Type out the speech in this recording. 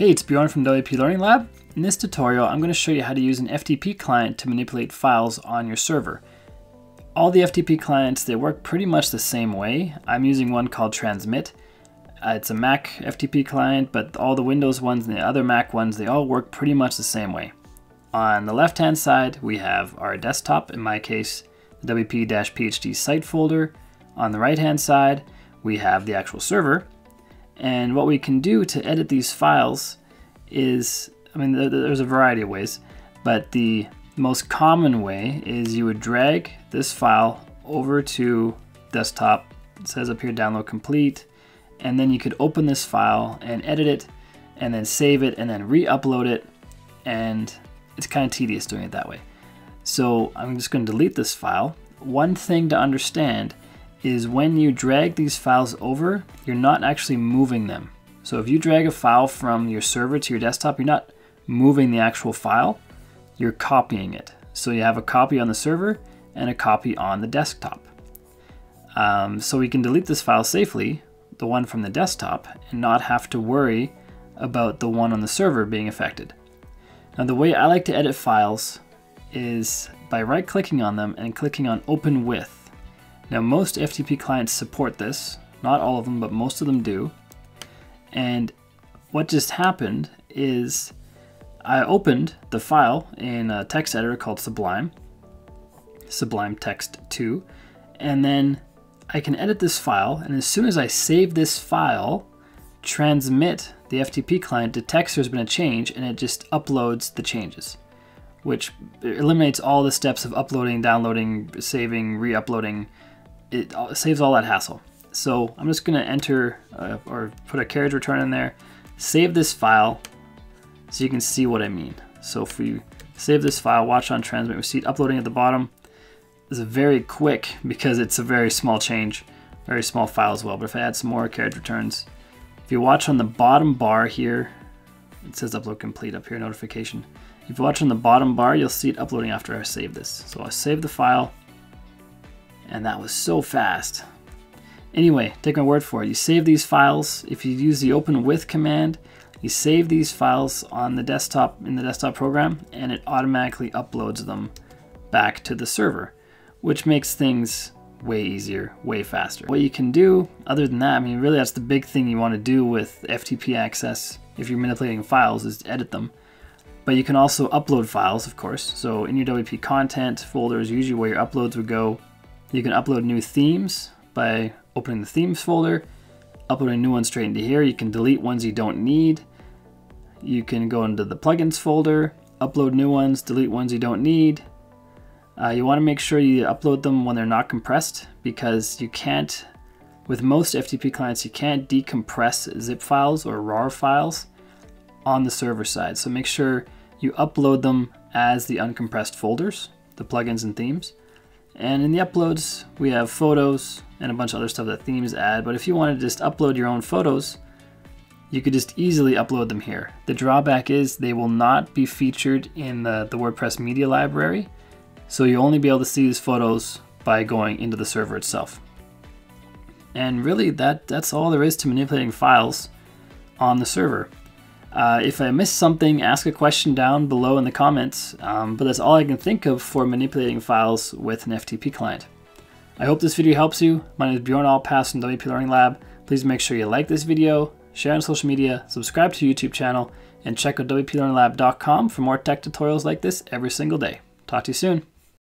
Hey, it's Bjorn from WP Learning Lab. In this tutorial, I'm going to show you how to use an FTP client to manipulate files on your server. All the FTP clients, they work pretty much the same way. I'm using one called Transmit. Uh, it's a Mac FTP client, but all the Windows ones and the other Mac ones, they all work pretty much the same way. On the left-hand side, we have our desktop, in my case, the WP-PhD site folder. On the right-hand side, we have the actual server. And what we can do to edit these files is, I mean, there's a variety of ways, but the most common way is you would drag this file over to desktop. It says up here, download complete. And then you could open this file and edit it and then save it and then re-upload it. And it's kind of tedious doing it that way. So I'm just going to delete this file. One thing to understand is when you drag these files over, you're not actually moving them. So if you drag a file from your server to your desktop, you're not moving the actual file, you're copying it. So you have a copy on the server and a copy on the desktop. Um, so we can delete this file safely, the one from the desktop, and not have to worry about the one on the server being affected. Now the way I like to edit files is by right clicking on them and clicking on open with. Now most FTP clients support this, not all of them, but most of them do. And what just happened is I opened the file in a text editor called Sublime, Sublime Text 2, and then I can edit this file, and as soon as I save this file, transmit the FTP client detects there's been a change and it just uploads the changes, which eliminates all the steps of uploading, downloading, saving, re-uploading. It saves all that hassle. So I'm just gonna enter uh, or put a carriage return in there, save this file so you can see what I mean. So if we save this file, watch on transmit receipt, uploading at the bottom is very quick because it's a very small change, very small file as well. But if I add some more carriage returns, if you watch on the bottom bar here, it says upload complete up here, notification. If you watch on the bottom bar, you'll see it uploading after I save this. So I save the file, and that was so fast. Anyway, take my word for it. You save these files. If you use the open with command, you save these files on the desktop in the desktop program, and it automatically uploads them back to the server, which makes things way easier, way faster. What you can do, other than that, I mean, really that's the big thing you want to do with FTP access if you're manipulating files is edit them. But you can also upload files, of course. So in your WP content folder is usually where your uploads would go. You can upload new themes by opening the themes folder, uploading new ones straight into here. You can delete ones you don't need. You can go into the plugins folder, upload new ones, delete ones you don't need, uh, you want to make sure you upload them when they're not compressed because you can't, with most FTP clients, you can't decompress zip files or RAR files on the server side. So make sure you upload them as the uncompressed folders, the plugins and themes. And in the uploads, we have photos and a bunch of other stuff that themes add. But if you wanted to just upload your own photos, you could just easily upload them here. The drawback is they will not be featured in the, the WordPress media library. So you'll only be able to see these photos by going into the server itself. And really that, that's all there is to manipulating files on the server. Uh, if I missed something, ask a question down below in the comments, um, but that's all I can think of for manipulating files with an FTP client. I hope this video helps you. My name is Bjorn Allpas from WP Learning Lab. Please make sure you like this video, share on social media, subscribe to YouTube channel, and check out WPLearningLab.com for more tech tutorials like this every single day. Talk to you soon.